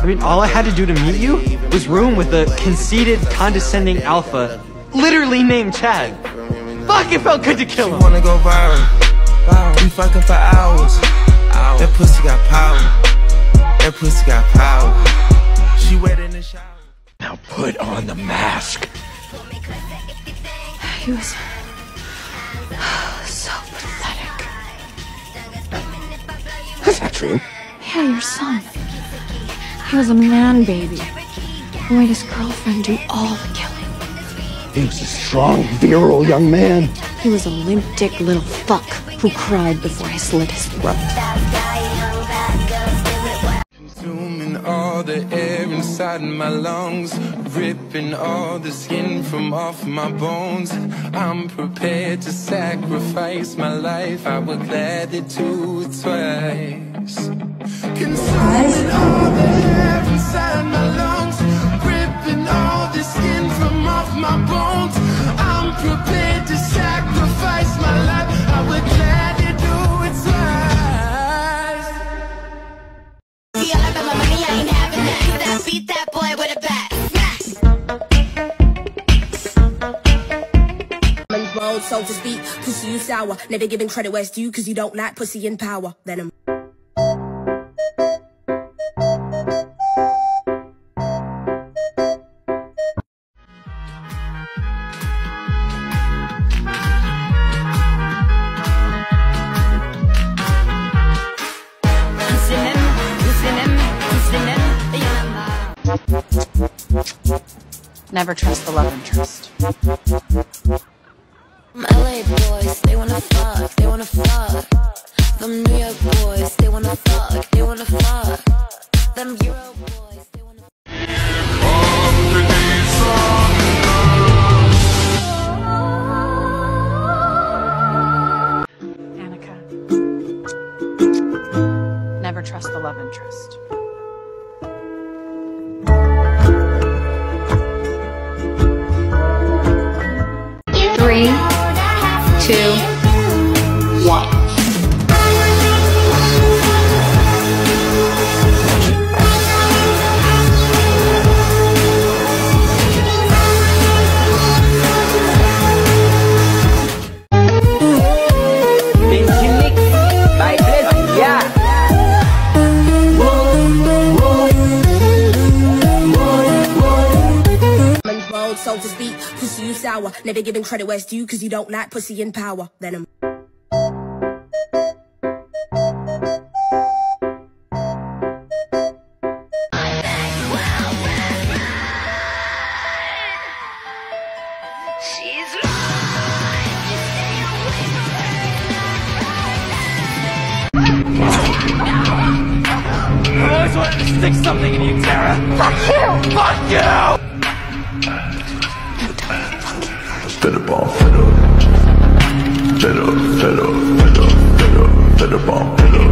I mean, all I had to do to meet you was room with a conceited, condescending alpha, literally named Chad. Fuck, it felt good to kill him. Wanna go viral? viral. We fucking for hours. That pussy got power. That pussy got power. She wet in the shower. Now put on the mask. He was so pathetic. Is that true? Yeah, your son. He was a man baby who made his girlfriend do all the killing. He was a strong, virile young man. He was a limp dick little fuck who cried before he slit his throat. Consuming all the air inside my lungs, ripping all the skin from off my bones. I'm prepared to sacrifice my life. I would gladly do it twice. Consuming off my. I'm prepared to sacrifice my life. I would gladly do it twice. See, all I bet my money, I ain't having that. 'Cause I beat that boy with a bat. Smack. Lemon road, so to speak, pussy you sour. Never giving credit where it's due, cause you don't like pussy in power. Venom. Never trust the love interest. LA boys, they wanna fuck, they wanna fuck. Them New York boys, they wanna fuck, they wanna fuck. Them Euro boys, they wanna Annika. Never trust the love interest. Two, one. Lemon road, so to speak, pussy you sour. Never giving credit where it's due, cause you don't like pussy in power. Venom. I always wanted to stick something in you, Tara. Fuck you! Fuck you! Fiddle ball, fiddle. Fiddle, fiddle, fiddle, fiddle, fiddle ball, fiddle.